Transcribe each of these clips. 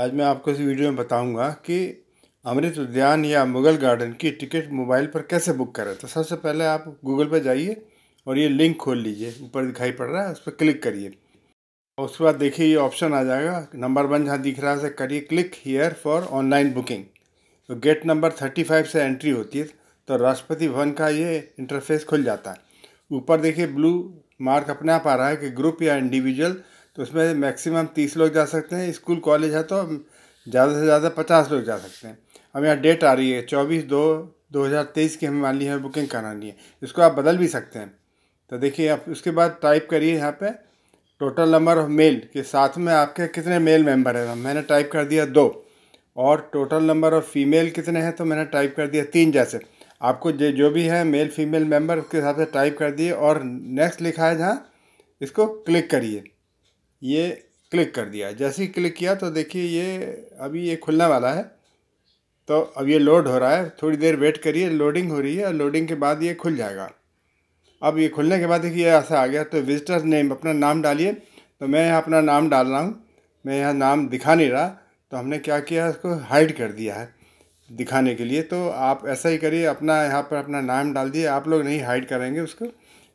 आज मैं आपको इस वीडियो में बताऊँगा कि अमृत उद्यान या मुगल गार्डन की टिकट मोबाइल पर कैसे बुक करें। तो सबसे पहले आप गूगल पर जाइए और ये लिंक खोल लीजिए। ऊपर दिखाई पड़ रहा है, उस पर क्लिक करिए। और उसके बाद देखिए, ये ऑप्शन आ जाएगा। नंबर वन जहाँ दिख रहा है, उसे करिए click here for online booking. तो गेट नंबर थर्टी फाइव से एंट्री होती है। तो राष्ट्रपति भवन का ये इंटरफेस खुल जाता है। ऊपर देखिए, ब्लू मार्क अपने आप आ रहा है कि ग्रुप या इंडिविजुअल तो उसमें मैक्सिमम तीस लोग जा सकते हैं। स्कूल कॉलेज है तो ज़्यादा से ज़्यादा पचास लोग जा सकते हैं। अब यहाँ डेट आ रही है, चौबीस दो दो हज़ार तेईस की हमें मान ली है बुकिंग करानी है। इसको आप बदल भी सकते हैं। तो देखिए, आप उसके बाद टाइप करिए यहाँ पे टोटल नंबर ऑफ़ मेल के साथ में आपके कितने मेल मेंबर हैं। मैंने टाइप कर दिया दो, और टोटल नंबर ऑफ़ फीमेल कितने हैं तो मैंने टाइप कर दिया तीन जैसे। आपको जो जो भी है मेल फीमेल मेंबर उसके हिसाब से टाइप कर दिए, और नेक्स्ट लिखा है जहाँ, इसको क्लिक करिए। ये क्लिक कर दिया। जैसे ही क्लिक किया तो देखिए ये अभी ये खुलने वाला है। तो अब ये लोड हो रहा है। थोड़ी देर वेट करिए लोडिंग हो रही है और लोडिंग के बाद ये खुल जाएगा। अब ये खुलने के बाद देखिए ऐसा आ गया। तो विजिटर नेम अपना नाम डालिए। तो मैं यहाँ अपना नाम डाल रहा हूँ। मैं यहाँ नाम दिखा नहीं रहा। तो हमने क्या किया? इसको हाइड कर दिया है दिखाने के लिए। तो आप ऐसा ही करिए। अपना यहाँ पर अपना नाम डाल दिए। आप लोग नहीं हाइड करेंगे उसको,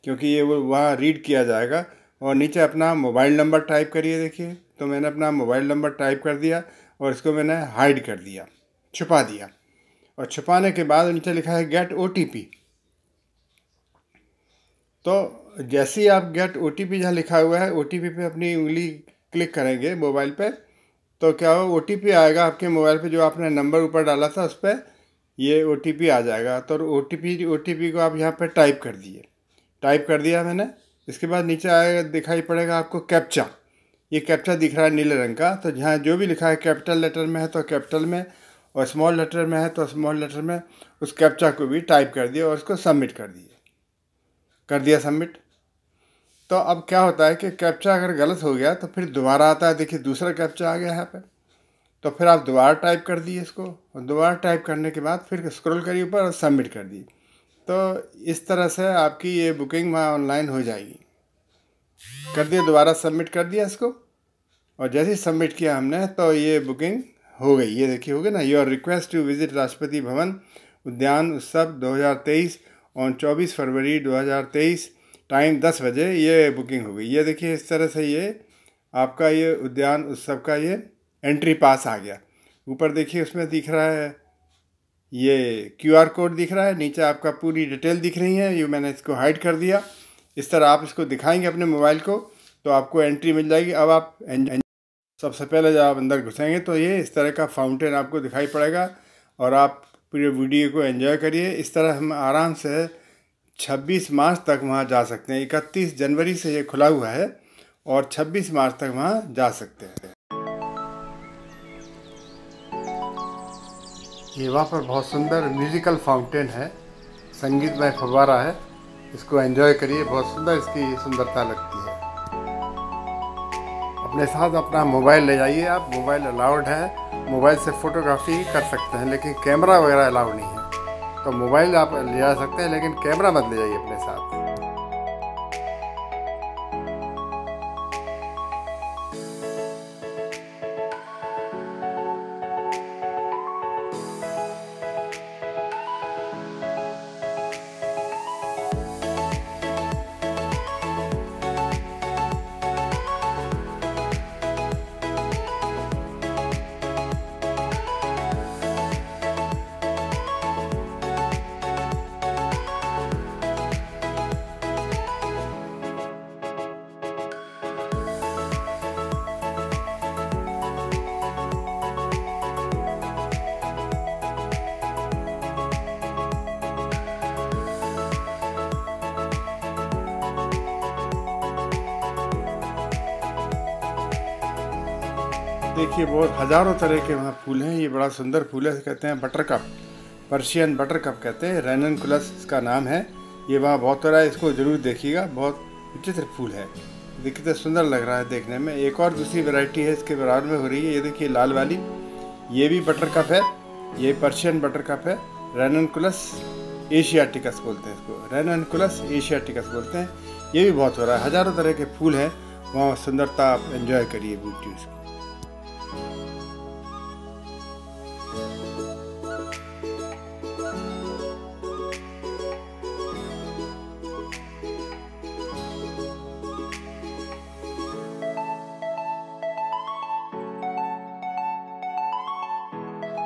क्योंकि ये वो वहाँ रीड किया जाएगा। और नीचे अपना मोबाइल नंबर टाइप करिए देखिए। तो मैंने अपना मोबाइल नंबर टाइप कर दिया और इसको मैंने हाइड कर दिया, छुपा दिया। और छुपाने के बाद नीचे लिखा है गेट ओटीपी तो जैसे ही आप गेट ओ टी पी जहाँ लिखा हुआ है ओ टी पी पे अपनी उंगली क्लिक करेंगे मोबाइल पे तो क्या हो ओ टी पी आएगा आपके मोबाइल पे जो आपने नंबर ऊपर डाला था उस पर ये ओ टी पी आ जाएगा। तो O T P O T P को आप यहाँ पर टाइप कर दिए। टाइप कर दिया मैंने। इसके बाद नीचे आएगा दिखाई पड़ेगा आपको कैप्चा ये कैप्चा दिख रहा है नीले रंग का तो जहाँ जो भी लिखा है कैपिटल लेटर में है तो कैपिटल में, और स्मॉल लेटर में है तो स्मॉल लेटर में, उस कैप्चा को भी टाइप कर दिया और उसको सबमिट कर दिए कर दिया सबमिट तो अब क्या होता है कि कैप्चा अगर गलत हो गया तो फिर दोबारा आता है, देखिए दूसरा कैप्चा आ गया यहाँ पर तो फिर आप दोबारा टाइप कर दिए इसको, और दोबारा टाइप करने के बाद फिर स्क्रॉल करिए ऊपर और सबमिट कर दिए। तो इस तरह से आपकी ये बुकिंग वहाँ ऑनलाइन हो जाएगी। कर दिया, दोबारा सबमिट कर दिया इसको। और जैसे ही सबमिट किया हमने तो ये बुकिंग हो गई। ये देखिए, हो गई ना your request to visit Rashtrapati Bhavan उद्यान उत्सव 2023 ऑन 24 फरवरी 2023 टाइम 10 बजे ये बुकिंग हो गई। ये देखिए, इस तरह से ये आपका ये उद्यान उत्सव का ये एंट्री पास आ गया। ऊपर देखिए, उसमें दिख रहा है ये क्यूआर कोड दिख रहा है, नीचे आपका पूरी डिटेल दिख रही है, ये मैंने इसको हाइड कर दिया। इस तरह आप इसको दिखाएँगे अपने मोबाइल को तो आपको एंट्री मिल जाएगी। अब आप सबसे पहले जब आप अंदर घुसेंगे तो ये इस तरह का फाउंटेन आपको दिखाई पड़ेगा, और आप पूरे वीडियो को एंजॉय करिए। इस तरह हम आराम से 26 मार्च तक वहाँ जा सकते हैं। 31 जनवरी से ये खुला हुआ है, और 26 मार्च तक वहाँ जा सकते हैं। ये वहाँ पर बहुत सुंदर म्यूज़िकल फाउंटेन है। संगीतमय फवारा है। इसको एंजॉय करिए, बहुत सुंदर इसकी सुंदरता लगती है। अपने साथ अपना मोबाइल ले जाइए आप। मोबाइल अलाउड है। मोबाइल से फ़ोटोग्राफी कर सकते हैं, लेकिन कैमरा वगैरह अलाउड नहीं है। तो मोबाइल आप ले जा सकते हैं, लेकिन कैमरा मत ले जाइए अपने साथ। देखिए, बहुत हज़ारों तरह के वहाँ फूल हैं। ये बड़ा सुंदर फूल है, कहते हैं butter cup Persian butter cup कहते हैं। रैनन कुलस इसका नाम है। ये वहाँ बहुत तरह है, इसको ज़रूर देखिएगा। बहुत विचित्र फूल है। देखिए तो सुंदर लग रहा है देखने में। एक और दूसरी वैरायटी है, इसके बराबर में हो रही है। ये देखिए, लाल वाली। ये भी बटर कप है। ये पर्शियन बटर कप है। रैनन कुलस एशियाटिकस बोलते हैं इसको। रैनन कुलस एशियाटिकस बोलते हैं। ये भी बहुत हो रहा है हज़ारों तरह के फूल हैं। वहाँ सुंदरता आप एंजॉय करिए ब्यूटी उसकी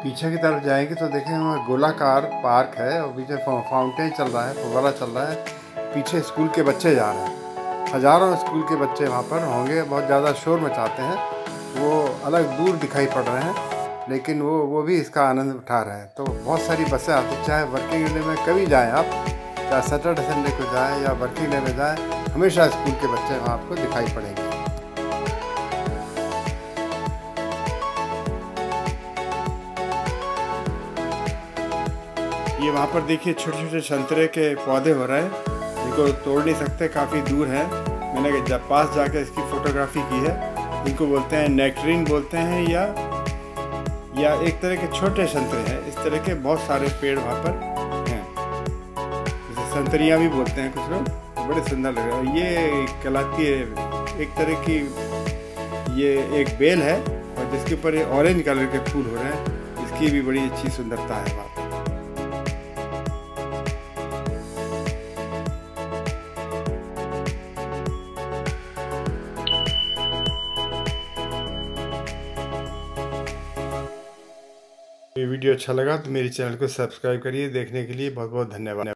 पीछे की तरफ़ जाएँगे तो देखें वहाँ गोलाकार पार्क है और पीछे फाउंटेन चल रहा है, फुवारा चल रहा है। पीछे स्कूल के बच्चे जा रहे हैं। हज़ारों स्कूल के बच्चे वहाँ पर होंगे, बहुत ज़्यादा शोर मचाते हैं। वो अलग दूर दिखाई पड़ रहे हैं, लेकिन वो वो भी इसका आनंद उठा रहे हैं। तो बहुत सारी बसें आती, चाहे वर्किंग डे में कभी जाएँ आप, चाहे सैटरडे संडे को जाएँ या वर्किंग डे में जाएँ, हमेशा स्कूल के बच्चे वहाँ आपको दिखाई पड़ेंगे। ये वहाँ पर देखिए छोटे छोटे संतरे के पौधे हो रहे हैं। जिनको तोड़ नहीं सकते, काफ़ी दूर है। मैंने जब पास जाकर इसकी फ़ोटोग्राफी की है, इनको बोलते हैं नेक्ट्रीन बोलते हैं या या एक तरह के छोटे संतरे हैं। इस तरह के बहुत सारे पेड़ वहाँ पर हैं। जैसे संतरियाँ भी बोलते हैं कुछ लोग बड़े सुंदर लग रहे हैं। ये कहलाती है एक तरह की, ये एक बेल है, और जिसके ऊपर ये ऑरेंज कलर के फूल हो रहे हैं। इसकी भी बड़ी अच्छी सुंदरता है वहाँ ये वीडियो अच्छा लगा तो मेरे चैनल को सब्सक्राइब करिए। देखने के लिए बहुत बहुत धन्यवाद।